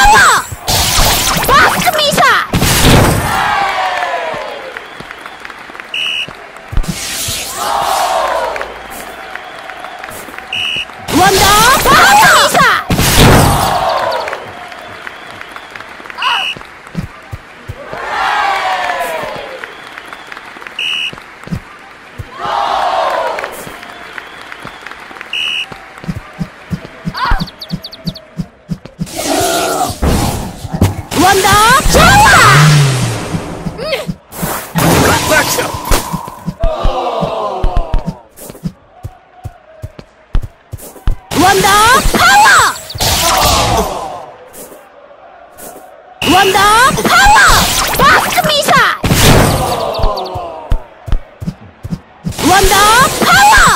唉呀啊什么意思 Wanda Power! Wanda Power!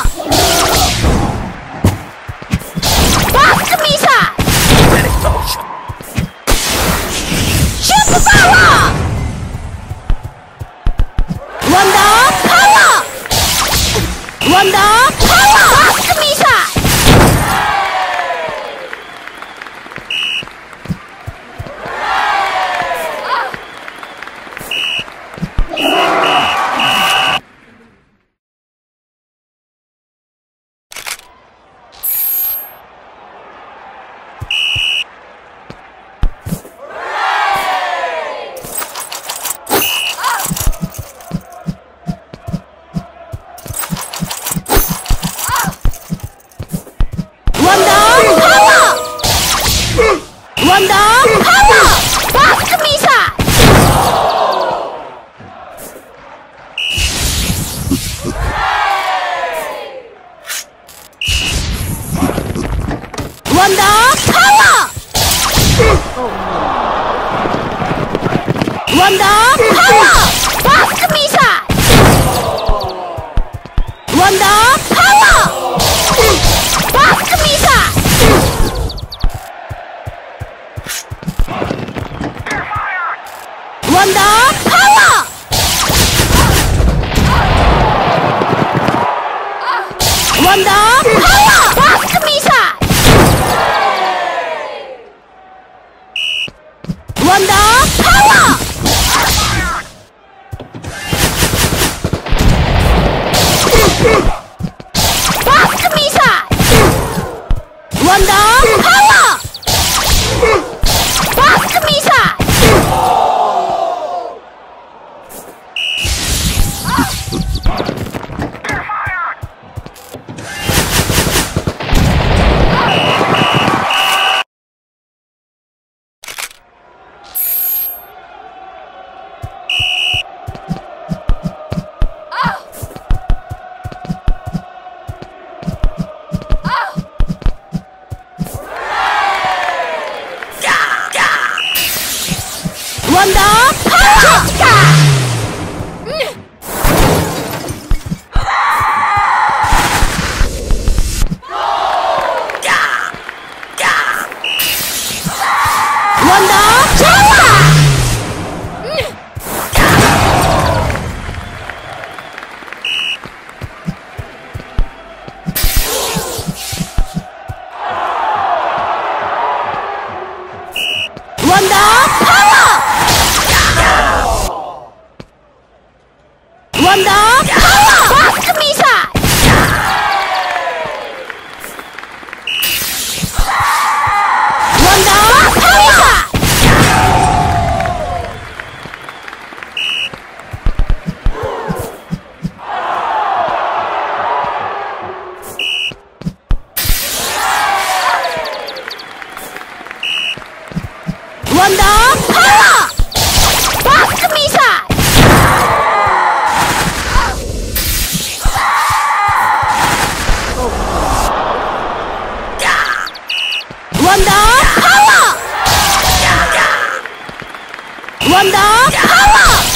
Wanda Power! Blast Missile! Wanda Power! Wanda! Hot 等等我